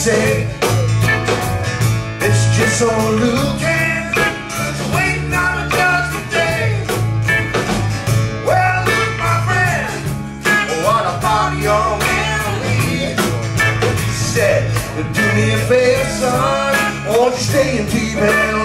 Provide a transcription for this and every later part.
say. It's just so Luke just waiting on a judgment day. Well, my friend, what He said, do me a favor, son, won't you stay keep Henley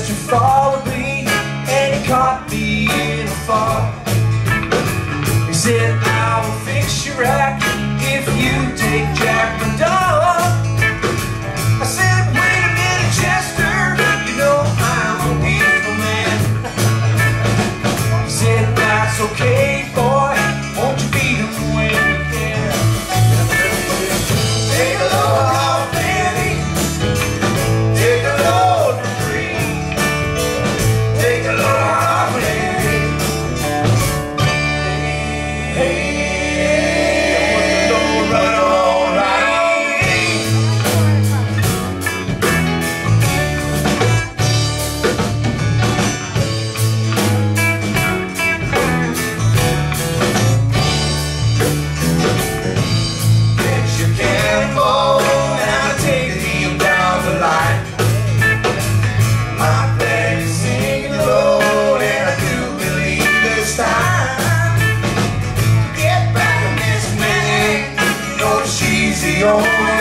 Crazy Chester followed me and he caught me in a fall. He said, I will fix your act if you take Jack McDowell. I said, wait a minute, Chester, you know I'm a beautiful man. He said, that's okay, Get